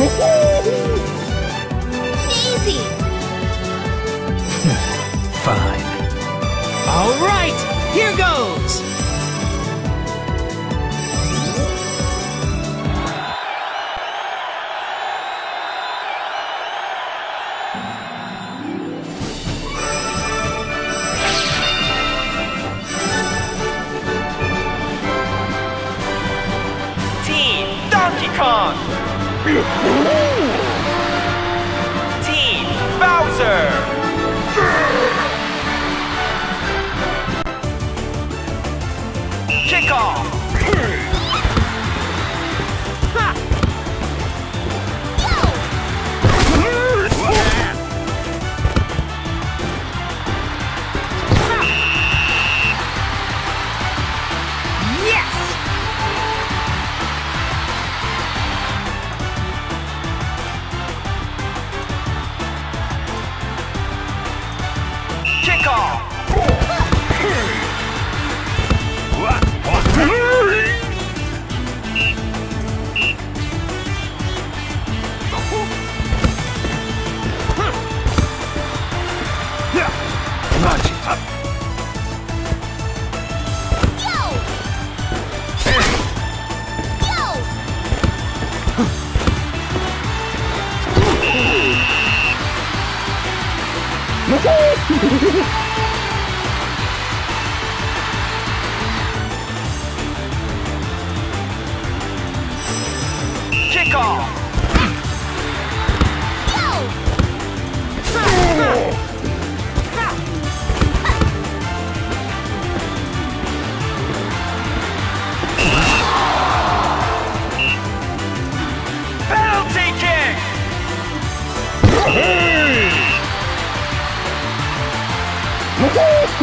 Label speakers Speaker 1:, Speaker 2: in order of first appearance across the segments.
Speaker 1: ほほ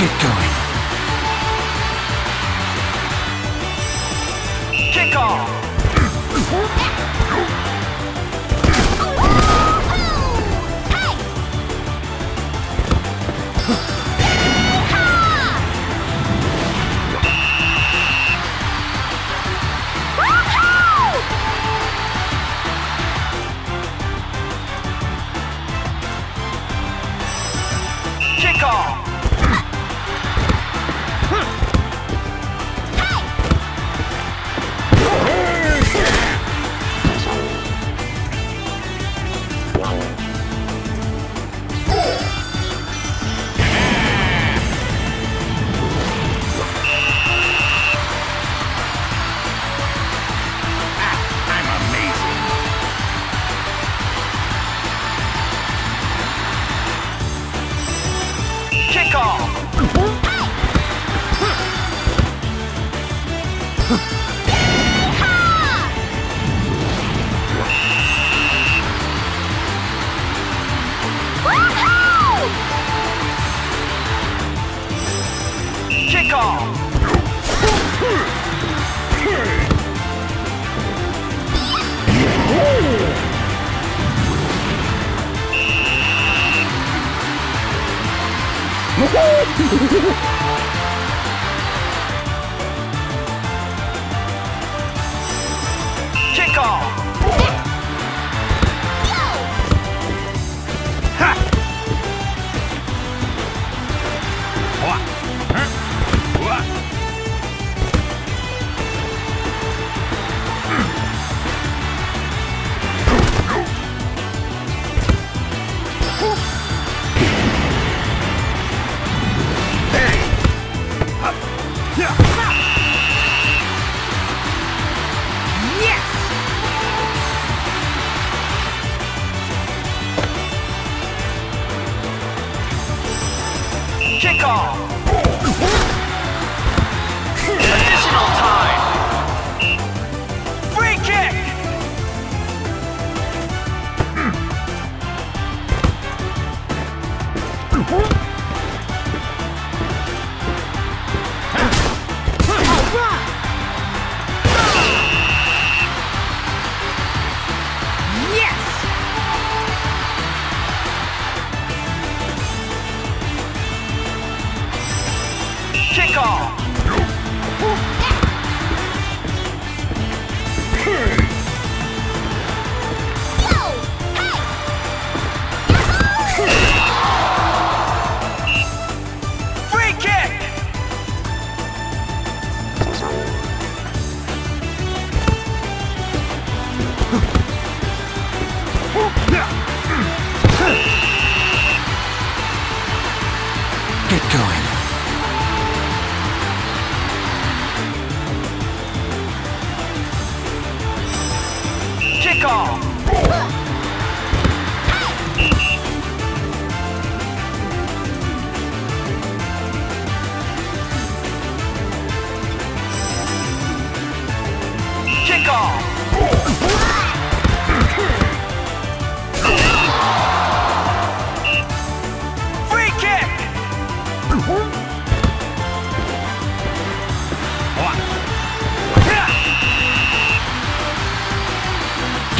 Speaker 2: Get going.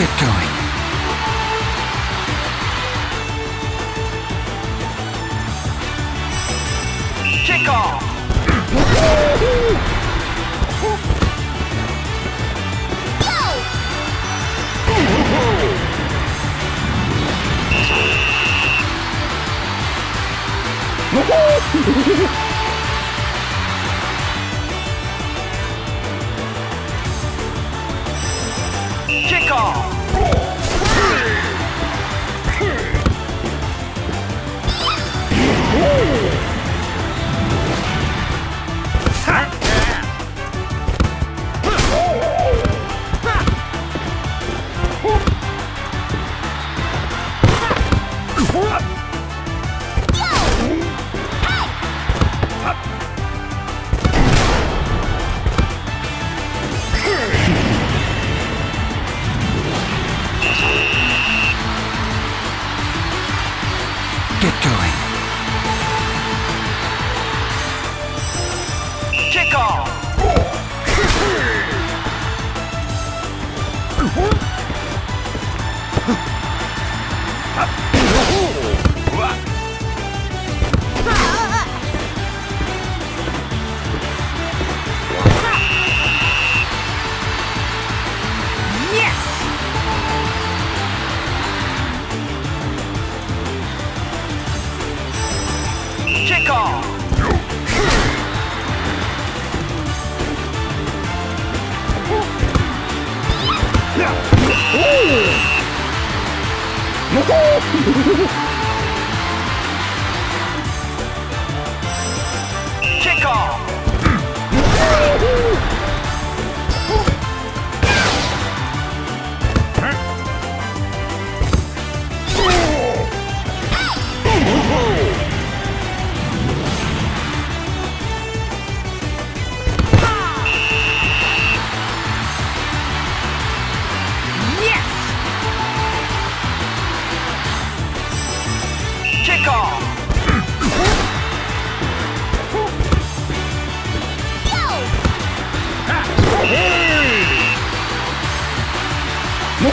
Speaker 3: Get going.
Speaker 2: Off. Kick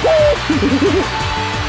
Speaker 3: フ
Speaker 2: フフ
Speaker 1: フ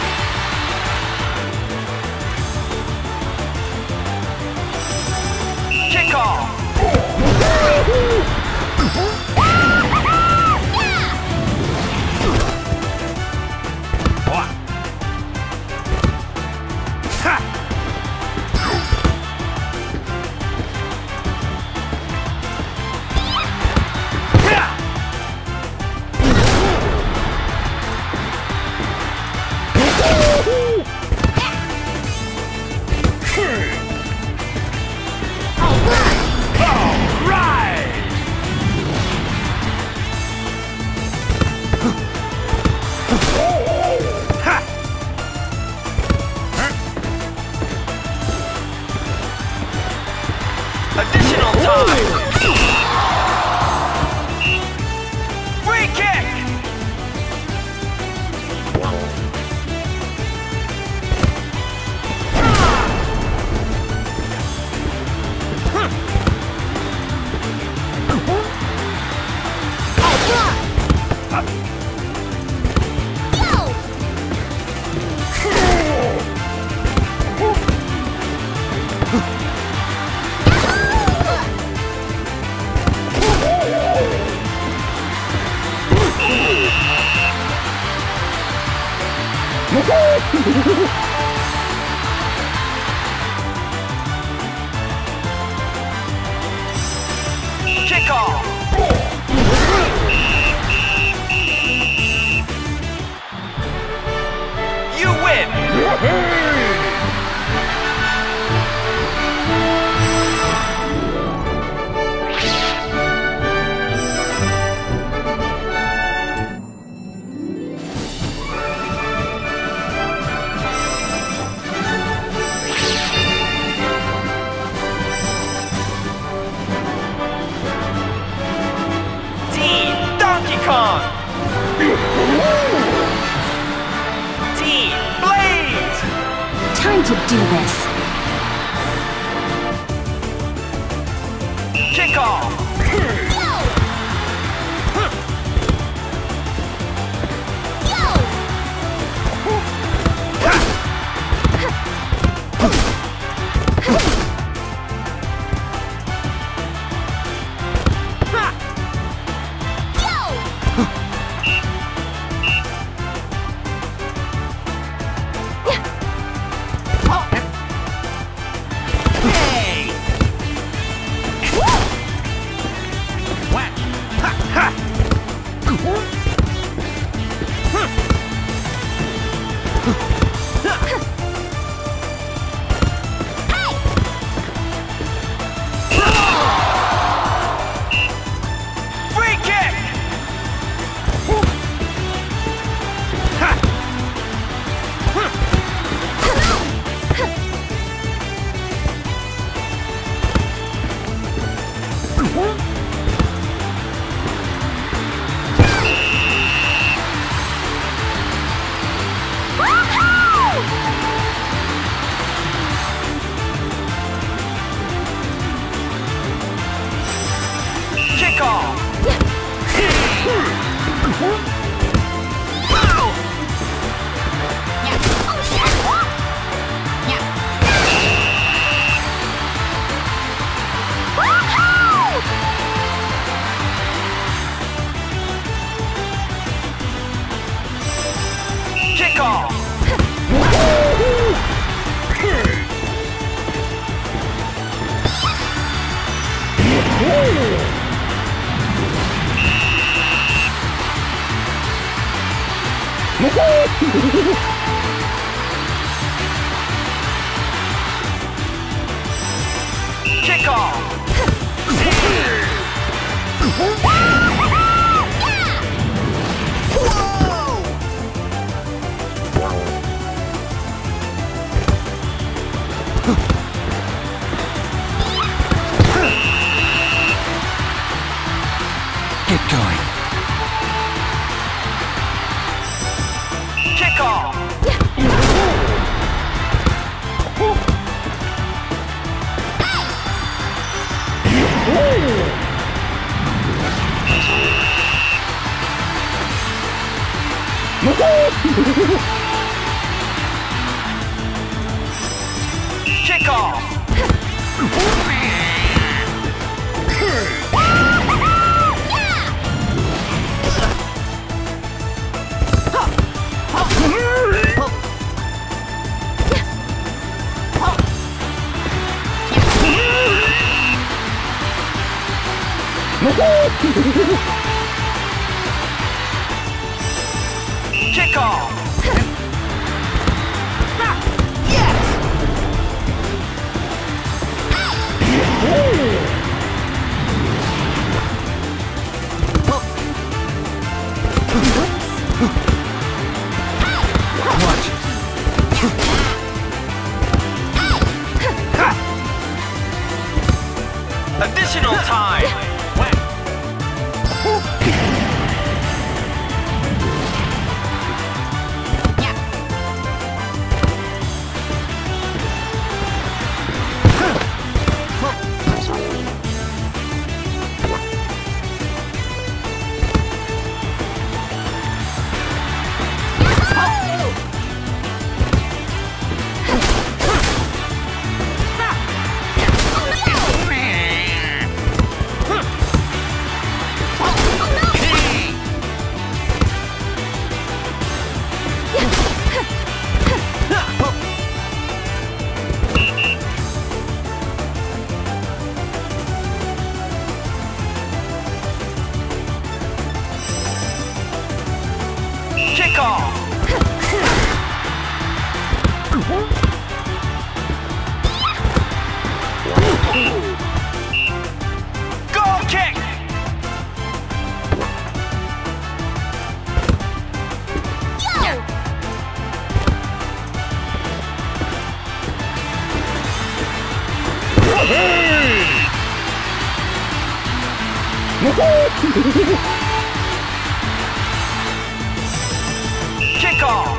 Speaker 2: Kick off!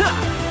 Speaker 2: You